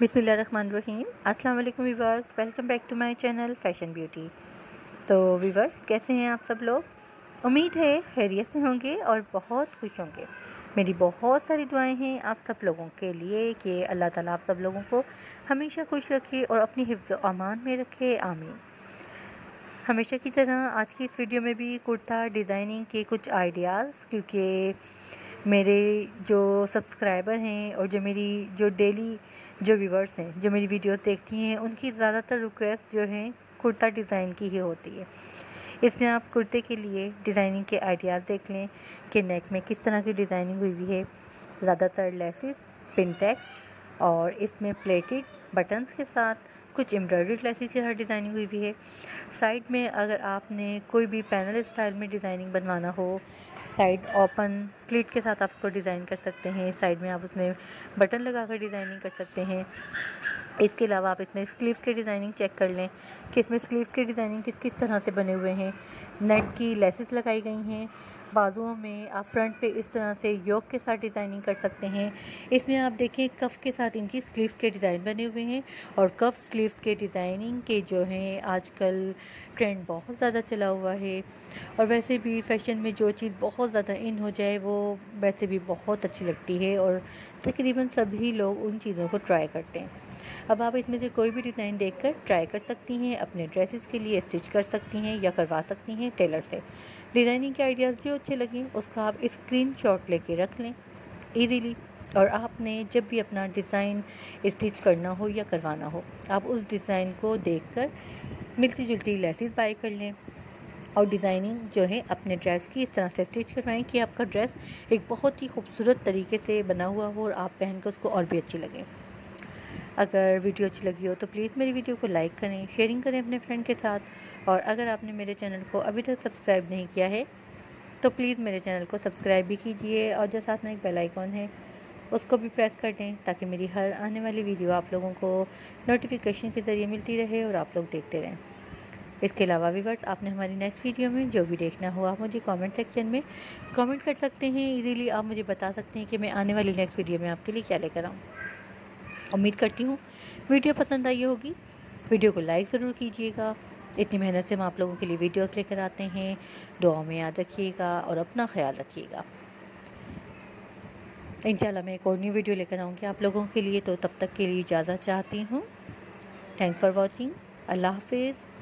बिसमीम अस्सलाम वालेकुम viewers welcome back to my channel fashion beauty. तो वीवर्स कैसे हैं आप सब लोग? उम्मीद है खैरियत से होंगे और बहुत खुश होंगे। मेरी बहुत सारी दुआएँ हैं आप सब लोगों के लिए कि अल्लाह ताला आप सब लोगों को हमेशा खुश रखे और अपनी हिफ्ज़ अमान में रखे। आमीन। हमेशा की तरह आज की इस वीडियो में भी कुर्ता डिज़ाइनिंग के कुछ आइडियाज़, क्योंकि मेरे जो सब्सक्राइबर हैं और जो मेरी जो डेली जो व्यूवर्स हैं, जो मेरी वीडियोस देखती हैं, उनकी ज़्यादातर रिक्वेस्ट जो है, कुर्ता डिज़ाइन की ही होती है। इसमें आप कुर्ते के लिए डिज़ाइनिंग के आइडियाज़ देख लें, कि नेक में किस तरह की डिज़ाइनिंग हुई हुई है। ज़्यादातर लेसिस पिनटेक्स और इसमें प्लेटेड बटन्स के साथ कुछ एम्ब्रॉयडरी लेसिस के साथ डिज़ाइनिंग हुई हुई है। साइड में अगर आपने कोई भी पैनल स्टाइल में डिज़ाइनिंग बनवाना हो साइड ओपन स्लीट के साथ आप उसको डिज़ाइन कर सकते हैं। साइड में आप उसमें बटन लगा कर डिज़ाइनिंग कर सकते हैं। इसके अलावा आप इसमें स्लीव्स के डिज़ाइनिंग चेक कर लें कि इसमें स्लीव्स के डिज़ाइनिंग किस किस तरह से बने हुए हैं। नेट की लेसेस लगाई गई हैं। बाजुओं में आप फ्रंट पे इस तरह से योग के साथ डिज़ाइनिंग कर सकते हैं। इसमें आप देखें कफ के साथ इनकी स्लीव्स के डिज़ाइन बने हुए हैं और कफ स्लीव्स के डिज़ाइनिंग के जो हैं, आजकल ट्रेंड बहुत ज़्यादा चला हुआ है। और वैसे भी फ़ैशन में जो चीज़ बहुत ज़्यादा इन हो जाए, वो वैसे भी बहुत अच्छी लगती है और तकरीबन सभी लोग उन चीज़ों को ट्राई करते हैं। अब आप इसमें से कोई भी डिज़ाइन देखकर ट्राई कर सकती हैं, अपने ड्रेसेस के लिए स्टिच कर सकती हैं या करवा सकती हैं टेलर से। डिज़ाइनिंग के आइडियाज़ जो अच्छे लगें, उसका आप स्क्रीन शॉट लेके रख लें ईजीली और आपने जब भी अपना डिज़ाइन स्टिच करना हो या करवाना हो, आप उस डिज़ाइन को देखकर मिलती जुलती लेसिस बाय कर लें। और डिज़ाइनिंग जो है, अपने ड्रेस की इस तरह से स्टिच करवाएँ कि आपका ड्रेस एक बहुत ही खूबसूरत तरीके से बना हुआ हो और आप पहन कर उसको और भी अच्छी लगे। अगर वीडियो अच्छी लगी हो तो प्लीज़ मेरी वीडियो को लाइक करें, शेयरिंग करें अपने फ्रेंड के साथ। और अगर आपने मेरे चैनल को अभी तक सब्सक्राइब नहीं किया है तो प्लीज़ मेरे चैनल को सब्सक्राइब भी कीजिए और जो साथ में एक बेल आइकॉन है, उसको भी प्रेस कर दें ताकि मेरी हर आने वाली वीडियो आप लोगों को नोटिफिकेशन के ज़रिए मिलती रहे और आप लोग देखते रहें। इसके अलावा वर्ड्स आपने हमारी नेक्स्ट वीडियो में जो भी देखना हो आप मुझे कमेंट सेक्शन में कमेंट कर सकते हैं। इजीली आप मुझे बता सकते हैं कि मैं आने वाली नेक्स्ट वीडियो में आपके लिए क्या लेकर आऊँ। उम्मीद करती हूँ वीडियो पसंद आई होगी। वीडियो को लाइक ज़रूर कीजिएगा। इतनी मेहनत से हम आप लोगों के लिए वीडियोस लेकर आते हैं। दुआ में याद रखिएगा और अपना ख्याल रखिएगा। इंशाल्लाह मैं एक और न्यू वीडियो लेकर आऊँगी आप लोगों के लिए। तो तब तक के लिए इजाज़त चाहती हूँ। थैंक फॉर वॉचिंग अल्लाह हाफिज़।